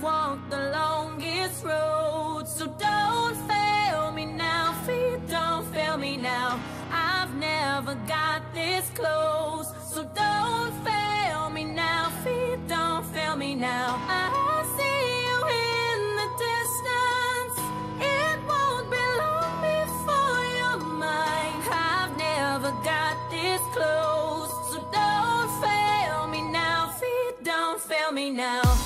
Walked the longest road, so don't fail me now, feet don't fail me now. I've never got this close, so don't fail me now, feet don't fail me now. I see you in the distance, it won't be long before you're mine. I've never got this close, so don't fail me now, feet don't fail me now.